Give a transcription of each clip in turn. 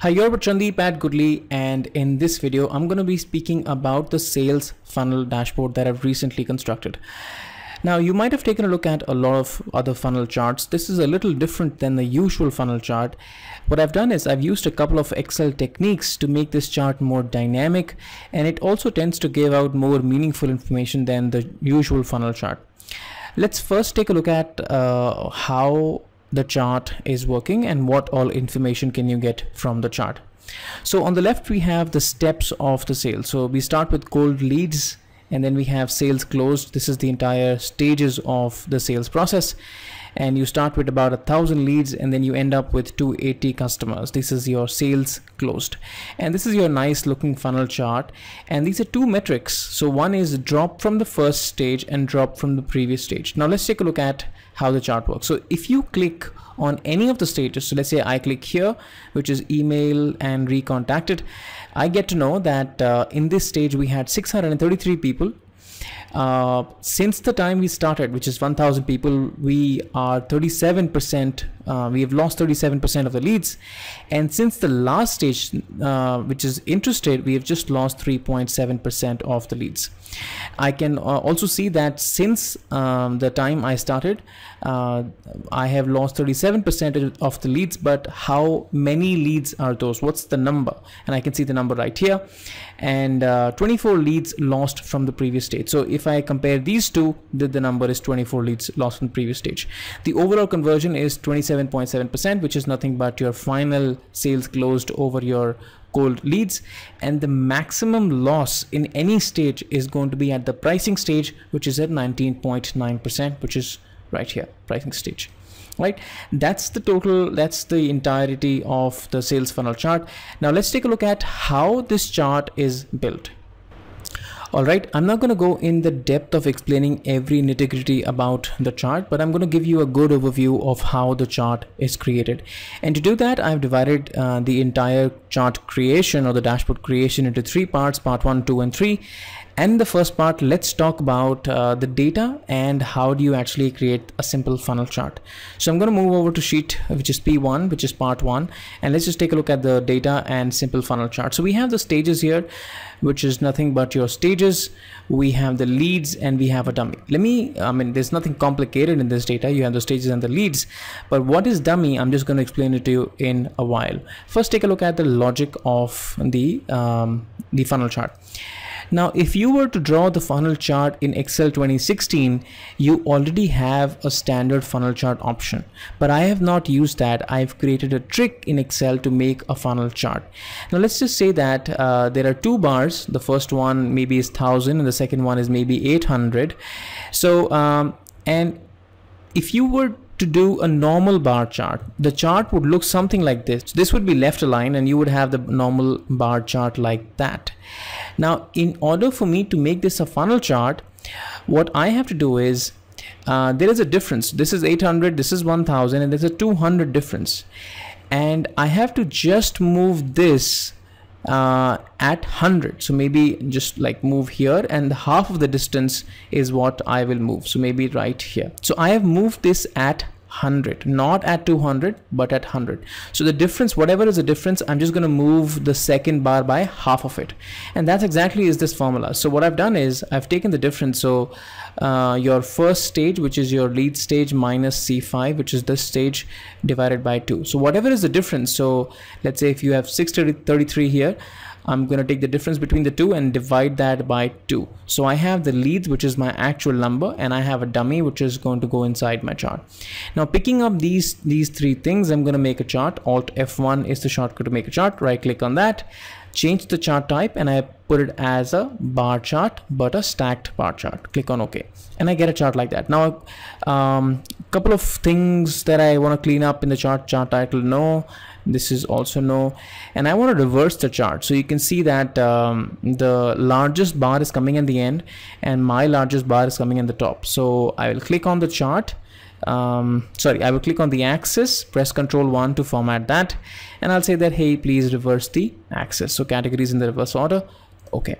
Hi, you're Chandeep at Goodly, and in this video, I'm going to be speaking about the sales funnel dashboard that I've recently constructed. Now, you might have taken a look at a lot of other funnel charts. This is a little different than the usual funnel chart. What I've done is I've used a couple of Excel techniques to make this chart more dynamic, and it also tends to give out more meaningful information than the usual funnel chart. Let's first take a look at uh, how the chart is working and what all information can you get from the chart. So on the left we have the steps of the sale. So we start with cold leads and then we have sales closed. This is the entire stages of the sales process and you start with about a thousand leads and then you end up with 280 customers. This is your sales closed. And this is your nice looking funnel chart. And these are two metrics. So one is drop from the first stage and drop from the previous stage. Now let's take a look at how the chart works. So if you click on any of the stages so let's say I click here which is email and recontacted I get to know that uh, in this stage we had 633 people uh, since the time we started, which is 1,000 people, we are 37%, uh, we have lost 37% of the leads. And since the last stage, uh, which is interested, we have just lost 3.7% of the leads. I can uh, also see that since um, the time I started, uh, I have lost 37% of the leads, but how many leads are those? What's the number? And I can see the number right here and uh, 24 leads lost from the previous stage. So if I compare these two, the, the number is 24 leads lost from the previous stage. The overall conversion is 27.7%, which is nothing but your final sales closed over your cold leads and the maximum loss in any stage is going to be at the pricing stage which is at 19.9% which is right here pricing stage right that's the total that's the entirety of the sales funnel chart now let's take a look at how this chart is built Alright, I'm not going to go in the depth of explaining every nitty gritty about the chart, but I'm going to give you a good overview of how the chart is created. And to do that, I've divided uh, the entire chart creation or the dashboard creation into three parts, part one, two, and three. And the first part, let's talk about uh, the data and how do you actually create a simple funnel chart. So I'm going to move over to sheet, which is P1, which is part one. And let's just take a look at the data and simple funnel chart. So we have the stages here, which is nothing but your stages. We have the leads and we have a dummy. Let me, I mean, there's nothing complicated in this data. You have the stages and the leads, but what is dummy? I'm just going to explain it to you in a while. First, take a look at the logic of the, um, the funnel chart. Now, if you were to draw the funnel chart in Excel 2016, you already have a standard funnel chart option, but I have not used that. I've created a trick in Excel to make a funnel chart. Now, let's just say that uh, there are two bars. The first one maybe is 1000 and the second one is maybe 800. So, um, and if you were to do a normal bar chart, the chart would look something like this. This would be left aligned and you would have the normal bar chart like that. Now, in order for me to make this a funnel chart, what I have to do is uh, there is a difference. This is 800, this is 1000 and there's a 200 difference. And I have to just move this uh, at 100 so maybe just like move here and half of the distance is what I will move. So maybe right here. So I have moved this at 100 not at 200 but at 100 so the difference whatever is the difference I'm just going to move the second bar by half of it. And that's exactly is this formula. So what I've done is I've taken the difference. So uh, your first stage which is your lead stage minus C5 which is this stage divided by 2 so whatever is the difference so let's say if you have 633 here I'm going to take the difference between the two and divide that by 2. So I have the leads, which is my actual number, and I have a dummy, which is going to go inside my chart. Now picking up these, these three things, I'm going to make a chart. Alt F1 is the shortcut to make a chart. Right click on that, change the chart type, and I put it as a bar chart, but a stacked bar chart. Click on OK. And I get a chart like that. Now, a um, couple of things that I want to clean up in the chart, chart title, no this is also no and I want to reverse the chart so you can see that um, the largest bar is coming in the end and my largest bar is coming in the top so I will click on the chart um, sorry I will click on the axis press control 1 to format that and I'll say that hey please reverse the axis. So categories in the reverse order. Okay.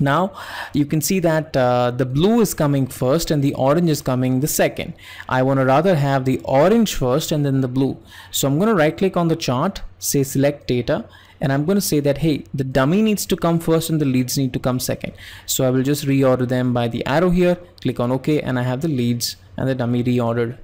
Now you can see that uh, the blue is coming first and the orange is coming the second. I want to rather have the orange first and then the blue. So I'm going to right click on the chart say select data and I'm going to say that hey the dummy needs to come first and the leads need to come second. So I will just reorder them by the arrow here click on OK and I have the leads and the dummy reordered.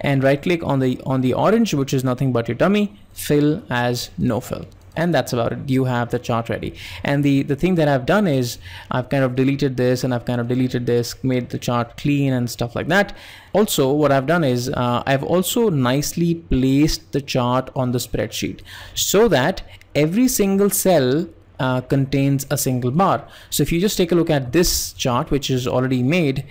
And right click on the on the orange which is nothing but your dummy fill as no fill. And that's about it. You have the chart ready. And the the thing that I've done is I've kind of deleted this and I've kind of deleted this made the chart clean and stuff like that. Also what I've done is uh, I've also nicely placed the chart on the spreadsheet so that every single cell uh, contains a single bar. So if you just take a look at this chart, which is already made,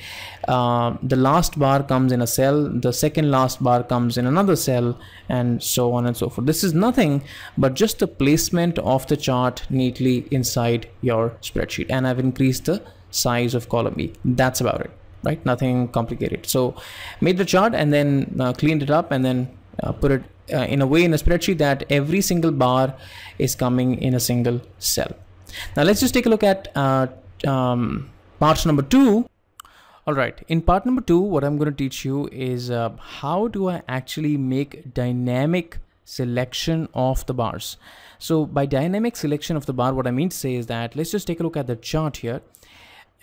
uh, the last bar comes in a cell, the second last bar comes in another cell, and so on and so forth. This is nothing but just the placement of the chart neatly inside your spreadsheet. And I've increased the size of column B. That's about it, right? Nothing complicated. So made the chart and then uh, cleaned it up and then uh, put it uh, in a way in a spreadsheet that every single bar is coming in a single cell. Now let's just take a look at uh, um, part number two. All right, in part number two, what I'm going to teach you is uh, how do I actually make dynamic selection of the bars. So by dynamic selection of the bar, what I mean to say is that let's just take a look at the chart here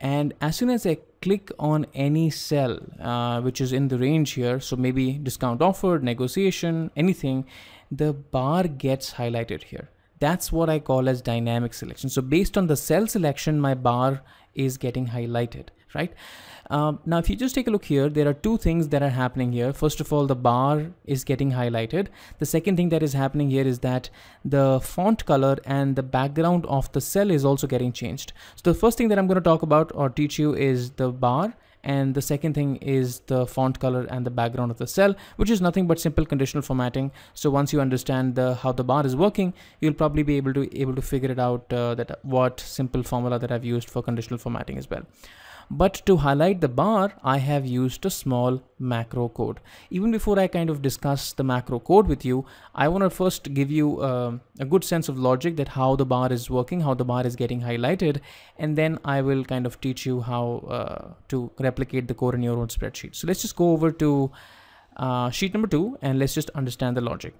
and as soon as I click on any cell uh, which is in the range here so maybe discount offered negotiation anything the bar gets highlighted here. That's what I call as dynamic selection. So based on the cell selection my bar is getting highlighted right? Um, now if you just take a look here there are two things that are happening here. First of all the bar is getting highlighted. The second thing that is happening here is that the font color and the background of the cell is also getting changed. So the first thing that I'm going to talk about or teach you is the bar and the second thing is the font color and the background of the cell which is nothing but simple conditional formatting. So once you understand the, how the bar is working you'll probably be able to able to figure it out uh, that what simple formula that I've used for conditional formatting as well but to highlight the bar, I have used a small macro code. Even before I kind of discuss the macro code with you, I want to first give you uh, a good sense of logic that how the bar is working, how the bar is getting highlighted, and then I will kind of teach you how uh, to replicate the code in your own spreadsheet. So let's just go over to uh, sheet number two and let's just understand the logic.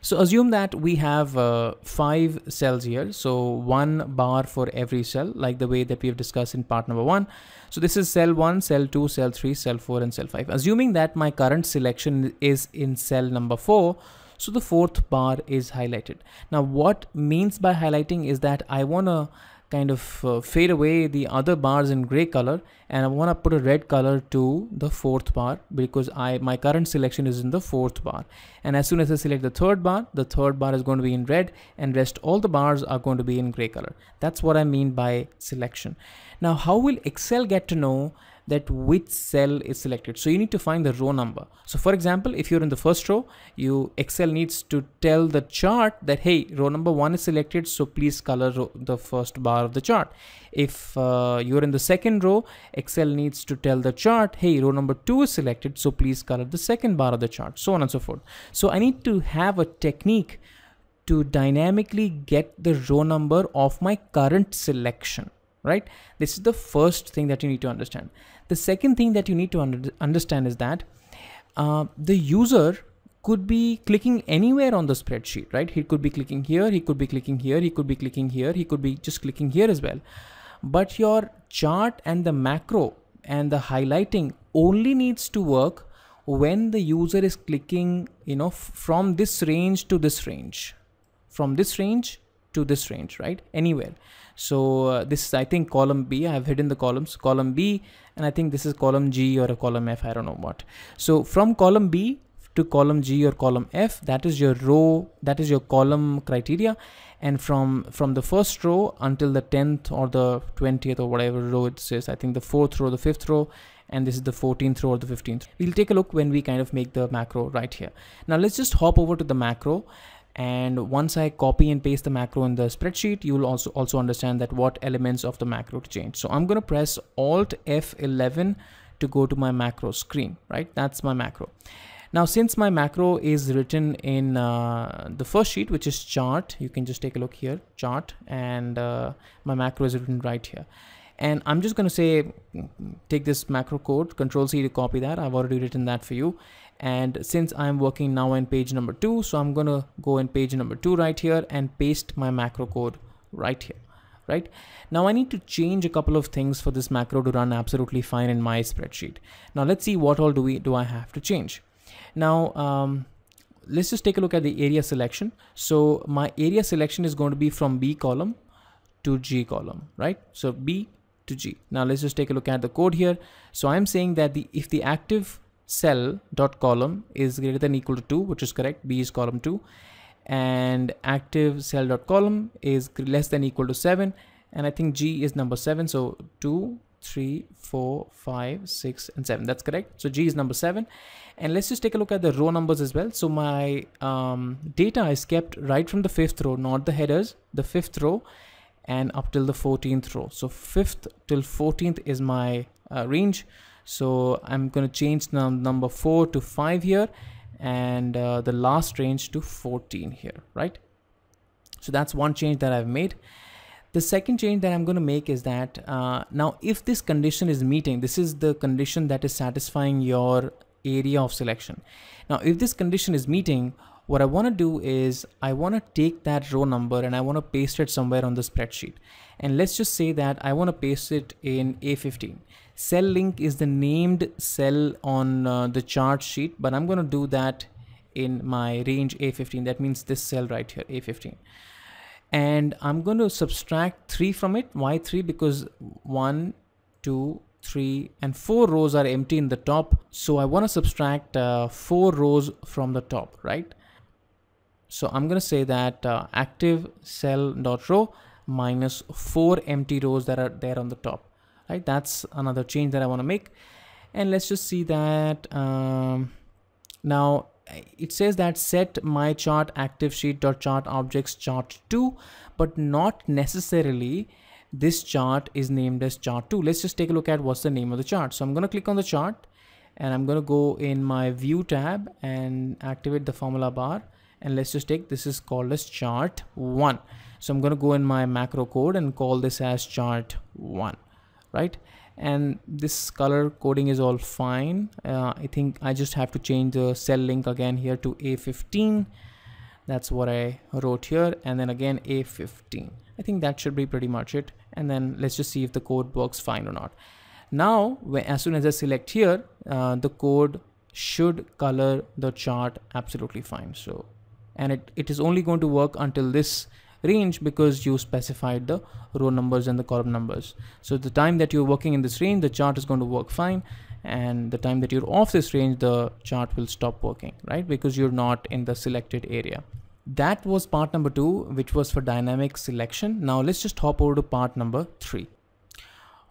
So assume that we have uh, five cells here. So one bar for every cell, like the way that we have discussed in part number one. So this is cell one, cell two, cell three, cell four, and cell five. Assuming that my current selection is in cell number four, so the fourth bar is highlighted. Now what means by highlighting is that I want to kind of uh, fade away the other bars in gray color and I want to put a red color to the fourth bar because I my current selection is in the fourth bar. And as soon as I select the third bar the third bar is going to be in red and rest all the bars are going to be in gray color. That's what I mean by selection. Now how will Excel get to know that which cell is selected. So you need to find the row number. So for example, if you're in the first row, you Excel needs to tell the chart that, hey, row number one is selected. So please color the first bar of the chart. If uh, you're in the second row, Excel needs to tell the chart, hey, row number two is selected. So please color the second bar of the chart, so on and so forth. So I need to have a technique to dynamically get the row number of my current selection right this is the first thing that you need to understand the second thing that you need to under understand is that uh, the user could be clicking anywhere on the spreadsheet, right? He could be clicking here, he could be clicking here, he could be clicking here, he could be just clicking here as well. But your chart and the macro and the highlighting only needs to work when the user is clicking, you know, from this range to this range, from this range to this range, right? Anywhere. So uh, this is, I think, column B. I have hidden the columns, column B, and I think this is column G or a column F. I don't know what. So from column B to column G or column F, that is your row, that is your column criteria. And from from the first row until the 10th or the 20th or whatever row it says, I think the fourth row, the fifth row, and this is the 14th row or the 15th. We'll take a look when we kind of make the macro right here. Now let's just hop over to the macro and once I copy and paste the macro in the spreadsheet you will also also understand that what elements of the macro to change so I'm gonna press alt F11 to go to my macro screen right that's my macro Now, since my macro is written in uh, the first sheet, which is chart, you can just take a look here, chart, and uh, my macro is written right here. And I'm just going to say, take this macro code, control C to copy that. I've already written that for you. And since I'm working now in page number two, so I'm to go in page number two right here and paste my macro code right here right? Now I need to change a couple of things for this macro to run absolutely fine in my spreadsheet. Now let's see what all do we do I have to change. Now um, let's just take a look at the area selection. So my area selection is going to be from B column to G column, right? So B to G. Now let's just take a look at the code here. So I'm saying that the if the active cell dot column is greater than equal to 2, which is correct, B is column 2, and active cell dot column is less than equal to 7 and I think G is number 7 so 2 3 4 5 6 and 7 that's correct. So G is number 7 and let's just take a look at the row numbers as well. So my um, data is kept right from the fifth row not the headers the fifth row and up till the 14th row. So fifth till 14th is my uh, range so I'm going to change the number 4 to 5 here and uh, the last range to 14 here, right? So that's one change that I've made. The second change that I'm going to make is that uh, now if this condition is meeting, this is the condition that is satisfying your area of selection. Now, if this condition is meeting, what I want to do is I want to take that row number and I want to paste it somewhere on the spreadsheet. And let's just say that I want to paste it in A15 cell link is the named cell on uh, the chart sheet but I'm going to do that in my range A15 that means this cell right here A15 and I'm going to subtract 3 from it. Why 3 because 1 2 3 and 4 rows are empty in the top. So I want to subtract uh, 4 rows from the top right so I'm going to say that uh, active cell dot row minus 4 empty rows that are there on the top right? That's another change that I want to make. And let's just see that um, now it says that set my chart active sheet dot chart objects chart 2 but not necessarily this chart is named as chart 2 let's just take a look at what's the name of the chart. So I'm going to click on the chart and I'm going to go in my view tab and activate the formula bar and let's just take this is called as chart 1 so I'm going to go in my macro code and call this as chart 1 right? And this color coding is all fine. Uh, I think I just have to change the cell link again here to A15 that's what I wrote here. And then again A15 I think that should be pretty much it. And then let's just see if the code works fine or not. Now as soon as I select here uh, the code should color the chart absolutely fine. So and it, it is only going to work until this range because you specified the row numbers and the column numbers. So the time that you're working in this range, the chart is going to work fine. And the time that you're off this range, the chart will stop working, right? Because you're not in the selected area. That was part number two, which was for dynamic selection. Now let's just hop over to part number three.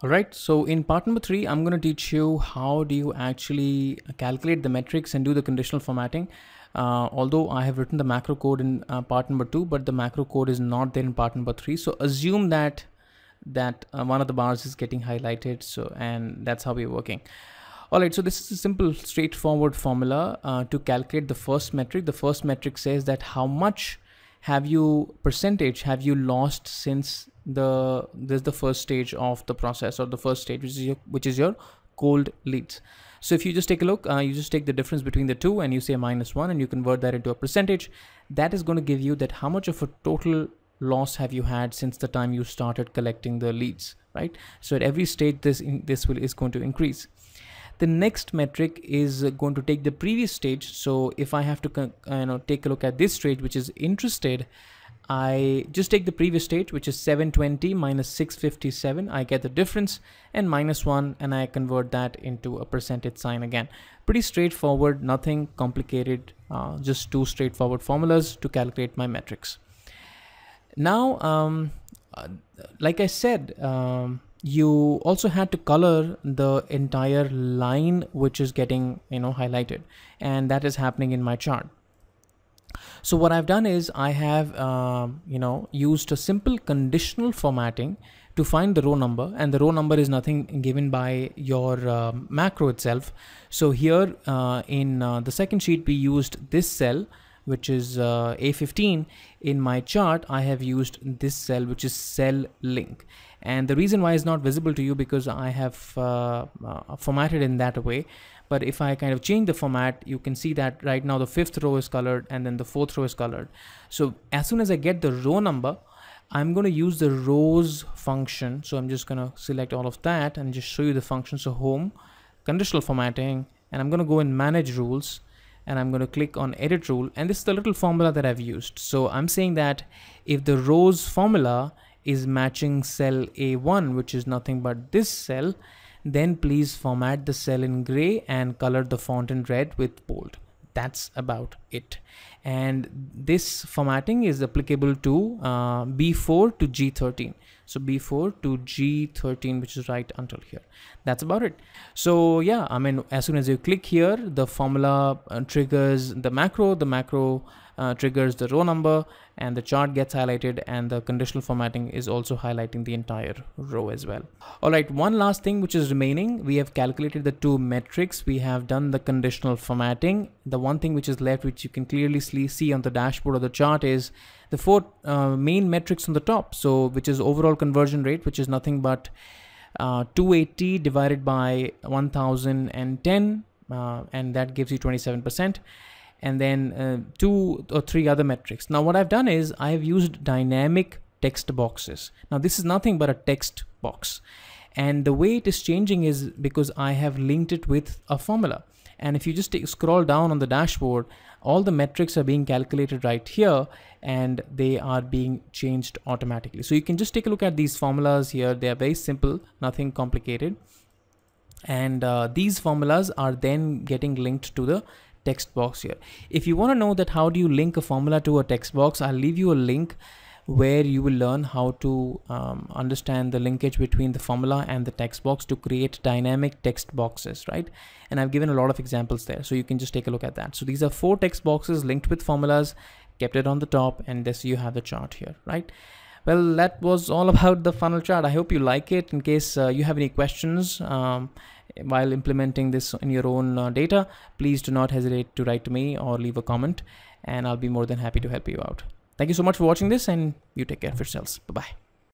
All right, so in part number three, I'm going to teach you how do you actually calculate the metrics and do the conditional formatting although I have written the macro code in uh, part number two, but the macro code is not there in part number three. So assume that that uh, one of the bars is getting highlighted. So, and that's how we're working. All right, so this is a simple straightforward formula uh, to calculate the first metric. The first metric says that how much have you percentage have you lost since the this is the first stage of the process or the first stage which is your, which is your cold leads. So if you just take a look, uh, you just take the difference between the two and you say minus one and you convert that into a percentage. That is going to give you that how much of a total loss have you had since the time you started collecting the leads, right? So at every stage, this in, this will is going to increase. The next metric is going to take the previous stage. So if I have to you know take a look at this stage, which is interested, I just take the previous stage, which is 720 minus 657. I get the difference and minus one, and I convert that into a percentage sign again. Pretty straightforward, nothing complicated, uh, just two straightforward formulas to calculate my metrics. Now, um, uh, like I said, um, you also had to color the entire line which is getting you know highlighted and that is happening in my chart so what I've done is I have, uh, you know, used a simple conditional formatting to find the row number and the row number is nothing given by your uh, macro itself. So here uh, in uh, the second sheet, we used this cell which is uh, A15 in my chart I have used this cell which is cell link. And the reason why it's not visible to you because I have uh, formatted in that way but if I kind of change the format you can see that right now the fifth row is colored and then the fourth row is colored. So as soon as I get the row number I'm going to use the rows function. So I'm just going to select all of that and just show you the function so home conditional formatting and I'm going to go in manage rules and I'm going to click on edit rule. And this is the little formula that I've used. So I'm saying that if the rows formula is matching cell A1 which is nothing but this cell then please format the cell in gray and color the font in red with bold. That's about it. And this formatting is applicable to uh, B4 to G13 so b4 to g13 which is right until here. That's about it. So yeah i mean as soon as you click here the formula uh, triggers the macro. The macro uh, triggers the row number and the chart gets highlighted and the conditional formatting is also highlighting the entire row as well. All right, one last thing which is remaining, we have calculated the two metrics. We have done the conditional formatting. The one thing which is left, which you can clearly see on the dashboard of the chart is the four uh, main metrics on the top. So which is overall conversion rate, which is nothing but uh, 280 divided by 1010 uh, and that gives you 27 percent and then uh, two or three other metrics. Now what I've done is I have used dynamic text boxes. Now this is nothing but a text box. And the way it is changing is because I have linked it with a formula. And if you just take, scroll down on the dashboard all the metrics are being calculated right here and they are being changed automatically. So you can just take a look at these formulas here. They are very simple nothing complicated. And uh, these formulas are then getting linked to the text box here. If you want to know that how do you link a formula to a text box, I'll leave you a link where you will learn how to um, understand the linkage between the formula and the text box to create dynamic text boxes, right? And I've given a lot of examples there, so you can just take a look at that. So these are four text boxes linked with formulas, kept it on the top, and this you have the chart here, right? Well, that was all about the funnel chart. I hope you like it. In case uh, you have any questions, um, while implementing this in your own uh, data, please do not hesitate to write to me or leave a comment and I'll be more than happy to help you out. Thank you so much for watching this and you take care of yourselves. Bye-bye.